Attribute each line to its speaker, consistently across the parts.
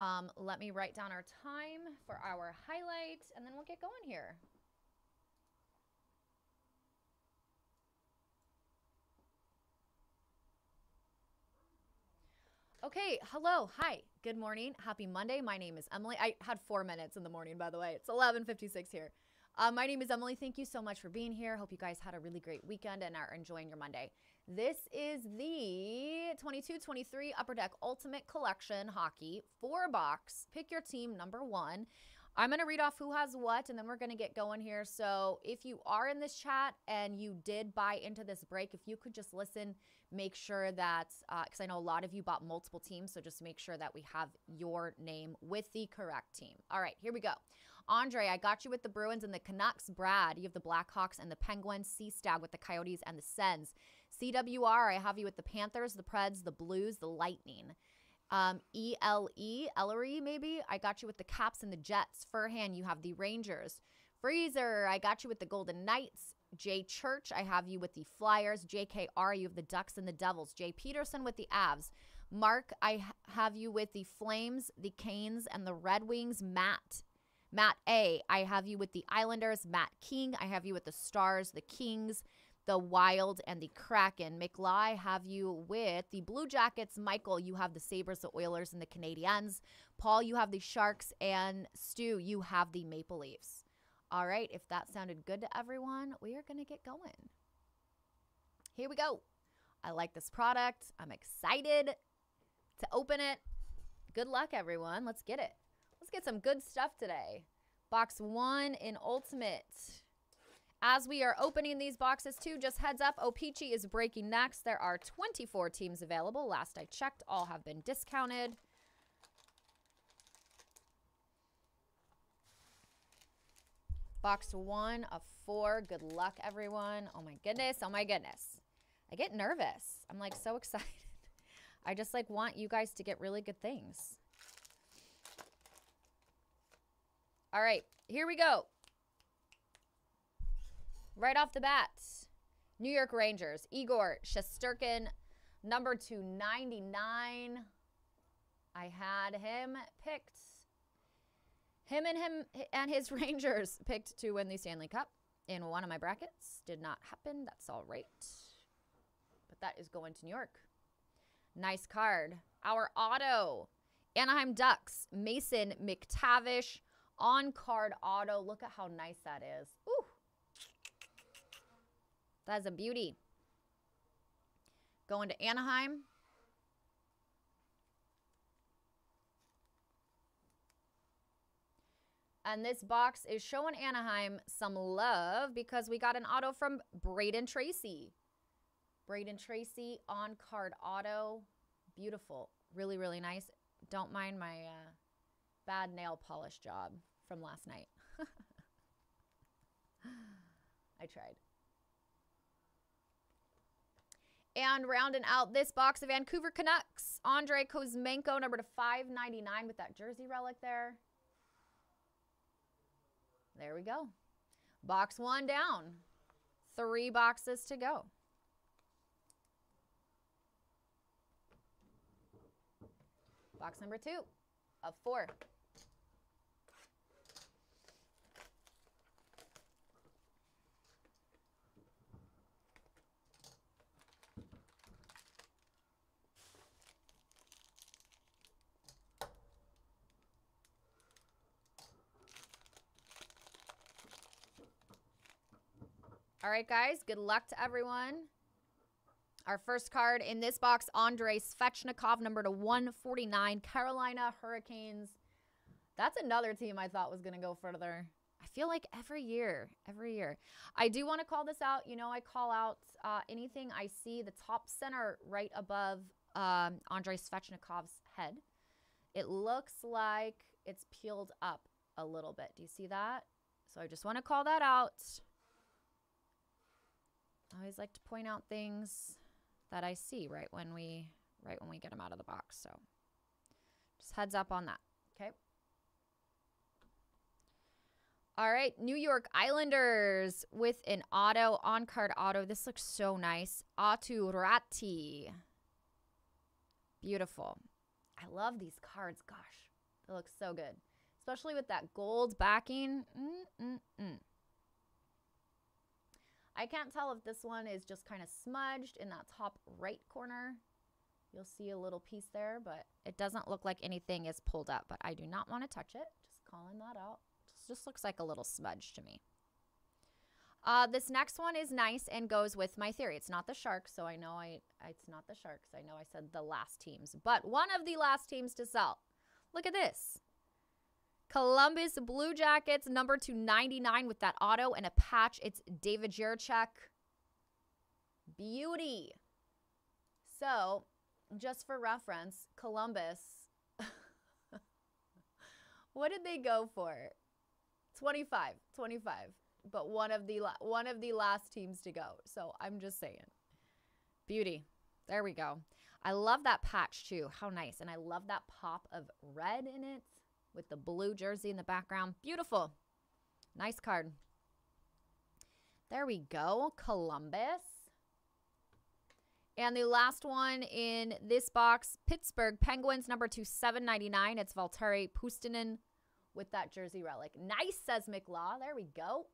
Speaker 1: Um, let me write down our time for our highlight, and then we'll get going here. Okay, hello, hi, good morning, happy Monday. My name is Emily. I had four minutes in the morning, by the way. It's 11:56 here. Uh, my name is Emily. Thank you so much for being here. Hope you guys had a really great weekend and are enjoying your Monday. This is the 22-23 Upper Deck Ultimate Collection Hockey four box. Pick your team number one. I'm going to read off who has what, and then we're going to get going here. So if you are in this chat and you did buy into this break, if you could just listen, make sure that, because uh, I know a lot of you bought multiple teams, so just make sure that we have your name with the correct team. All right, here we go. Andre, I got you with the Bruins and the Canucks. Brad, you have the Blackhawks and the Penguins. C-Stab with the Coyotes and the Sens. CWR, I have you with the Panthers, the Preds, the Blues, the Lightning. Um, ELE, Ellery, maybe. I got you with the Caps and the Jets. Furhan, you have the Rangers. Freezer, I got you with the Golden Knights. Jay Church, I have you with the Flyers. JKR, you have the Ducks and the Devils. Jay Peterson with the Avs. Mark, I have you with the Flames, the Canes, and the Red Wings. Matt, Matt A, I have you with the Islanders. Matt King, I have you with the Stars, the Kings, the Wild, and the Kraken. McLaw, have you with the Blue Jackets. Michael, you have the Sabres, the Oilers, and the Canadiens. Paul, you have the Sharks. And Stu, you have the Maple Leafs. All right, if that sounded good to everyone, we are going to get going. Here we go. I like this product. I'm excited to open it. Good luck, everyone. Let's get it. Let's get some good stuff today. Box one in Ultimate. As we are opening these boxes too, just heads up, O-Pee-Chee is breaking next. There are 24 teams available. Last I checked, all have been discounted. Box one of four. Good luck, everyone. Oh my goodness. Oh my goodness. I get nervous. I'm like so excited. I just like want you guys to get really good things. All right, here we go. Right off the bat, New York Rangers, Igor Shesterkin, number 299. I had him picked. Him and him and his Rangers picked to win the Stanley Cup in one of my brackets. Did not happen. That's all right. But that is going to New York. Nice card. Our auto. Anaheim Ducks. Mason McTavish on card auto. Look at how nice that is. Ooh. That's a beauty. Going to Anaheim. And this box is showing Anaheim some love because we got an auto from Braden Tracy. Braden Tracy on card auto. Beautiful. Really, really nice. Don't mind my uh, bad nail polish job from last night. I tried. And rounding out this box of Vancouver Canucks, Andrei Kuzmenko, number to 599 with that jersey relic there. There we go. Box one down. Three boxes to go. Box number two of four. All right, guys, good luck to everyone. Our first card in this box, Andrei Svechnikov, number to 149, Carolina Hurricanes. That's another team I thought was going to go further. I feel like every year, every year. I do want to call this out. You know, I call out uh, anything I see the top center right above um, Andrei Svechnikov's head. It looks like it's peeled up a little bit. Do you see that? So I just want to call that out. I always like to point out things that I see right when we right when we get them out of the box. So just heads up on that. Okay. All right, New York Islanders with an auto on card auto. This looks so nice. Aatu Raty. Beautiful. I love these cards. Gosh, It looks so good, especially with that gold backing. Mm-mm-mm. I can't tell if this one is just kind of smudged in that top right corner. You'll see a little piece there, but it doesn't look like anything is pulled up, but I do not want to touch it. Just calling that out. Just, just looks like a little smudge to me. Uh, this next one is nice and goes with my theory. It's not the Sharks, so I know I it's not the Sharks. I know I said the last teams, but one of the last teams to sell. Look at this. Columbus Blue Jackets, number 299 with that auto and a patch. It's David Jiricek. Beauty. So, just for reference, Columbus, what did they go for? 25, 25. But one of the one of the last teams to go. So, I'm just saying. Beauty. There we go. I love that patch too. How nice. And I love that pop of red in it with the blue jersey in the background. Beautiful. Nice card. There we go. Columbus. And the last one in this box, Pittsburgh Penguins, number two, seven ninety nine. It's Valtteri Puustinen with that jersey relic. Nice, says McLaw. There we go.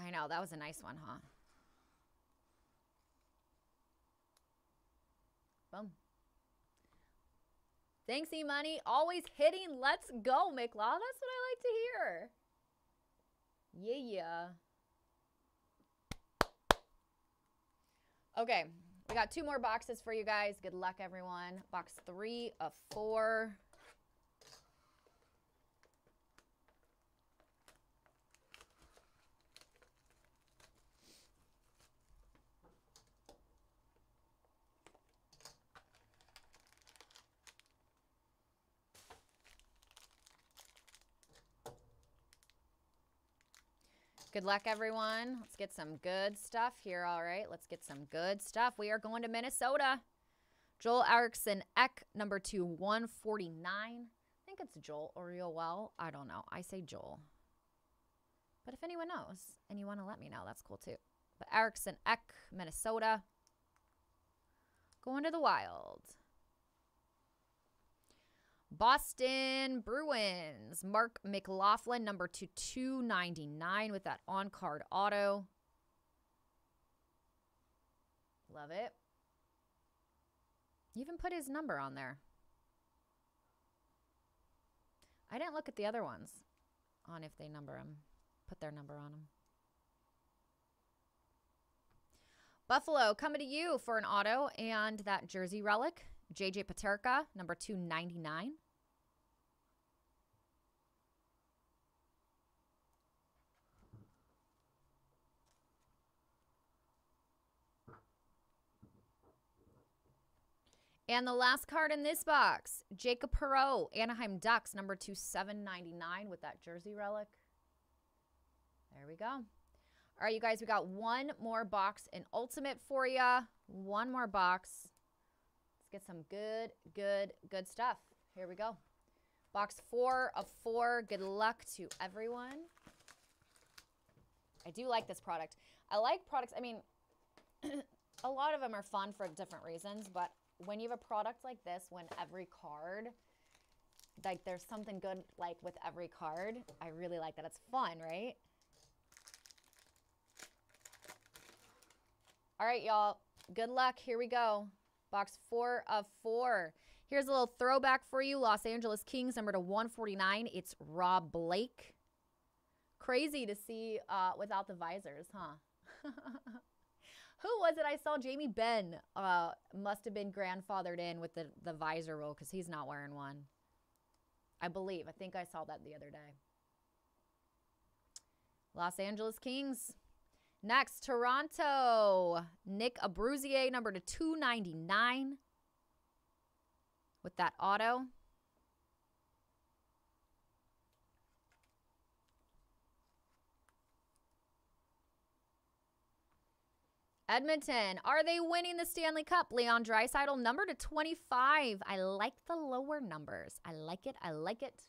Speaker 1: I know, that was a nice one, huh? Thanks, E Money. Always hitting. Let's go, McLaw. That's what I like to hear. Yeah, yeah. Okay, we got two more boxes for you guys. Good luck, everyone. Box three of four. Good luck, everyone. Let's get some good stuff here. All right, let's get some good stuff. We are going to Minnesota. Joel Eriksson Ek, number two, 149. I think it's Joel or Well. I don't know. I say Joel. But if anyone knows and you want to let me know, that's cool too. But Eriksson Ek, Minnesota. Going to the Wild. Boston Bruins, Marc McLaughlin, number two, 299 with that on card auto. Love it. even put his number on there. I didn't look at the other ones on if they number them, put their number on them. Buffalo coming to you for an auto and that jersey relic. JJ Peterka, number 299. And the last card in this box, Jacob Perreault, Anaheim Ducks, number two, seven ninety nine with that jersey relic. There we go. All right, you guys, we got one more box in Ultimate for you. One more box. Let's get some good, good, good stuff. Here we go. Box four of four. Good luck to everyone. I do like this product. I like products. I mean, a lot of them are fun for different reasons, but when you have a product like this, when every card, like there's something good like with every card, I really like that. It's fun, right? All right, y'all. Good luck. Here we go. Box four of four. Here's a little throwback for you. Los Angeles Kings, number to 149. It's Rob Blake. Crazy to see uh, without the visors, huh? Who was it I saw? Jamie Benn uh, must have been grandfathered in with the, the visor rule because he's not wearing one. I believe. I think I saw that the other day. Los Angeles Kings. Next, Toronto. Nick Abruzzese, number to 299 with that auto. Edmonton, are they winning the Stanley Cup? Leon Draisaitl, number to 25. I like the lower numbers. I like it. I like it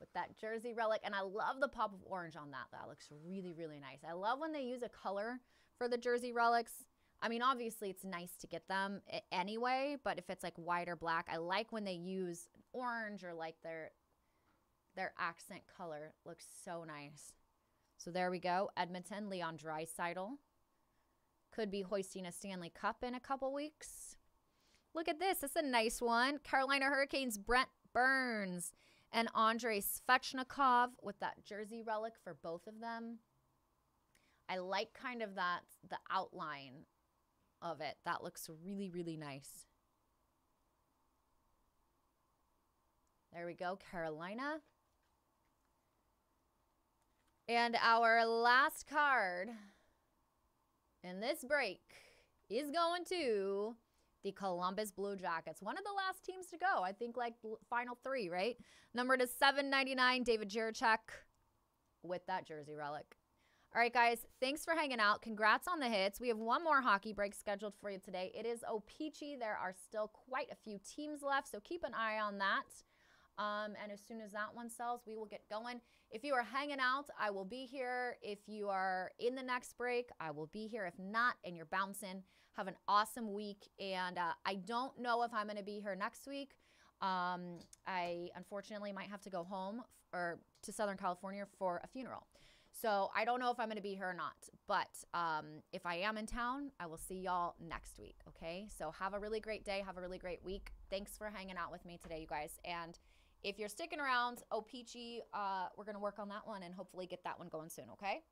Speaker 1: with that jersey relic. And I love the pop of orange on that. That looks really, really nice. I love when they use a color for the jersey relics. I mean, obviously, it's nice to get them anyway, but if it's like white or black, I like when they use orange or like their their accent color looks so nice. So there we go. Edmonton, Leon Draisaitl. Could be hoisting a Stanley Cup in a couple weeks. Look at this. Is a nice one. Carolina Hurricanes, Brent Burns and Andrei Svechnikov with that jersey relic for both of them. I like kind of that, the outline of it. That looks really, really nice. There we go, Carolina. And our last card in this break is going to the Columbus Blue Jackets. One of the last teams to go. I think like final three, right? Number to 799, David Jiricek with that jersey relic. All right, guys, thanks for hanging out. Congrats on the hits. We have one more hockey break scheduled for you today. It is O-Pee-Chee. There are still quite a few teams left, so keep an eye on that. Um, and as soon as that one sells, we will get going. If you are hanging out, I will be here. If you are in the next break, I will be here. If not, and you're bouncing, have an awesome week. And uh, I don't know if I'm going to be here next week. Um, I unfortunately might have to go home or to Southern California for a funeral. So I don't know if I'm going to be here or not. But um, if I am in town, I will see y'all next week. Okay. So have a really great day. Have a really great week. Thanks for hanging out with me today, you guys. And if you're sticking around, Oh Peachy, uh, we're going to work on that one and hopefully get that one going soon. Okay.